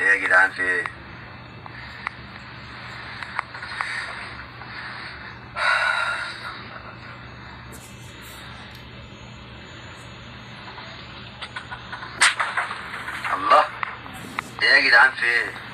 إيه يا جدعان في إيه؟ الله. إيه يا جدعان في إيه؟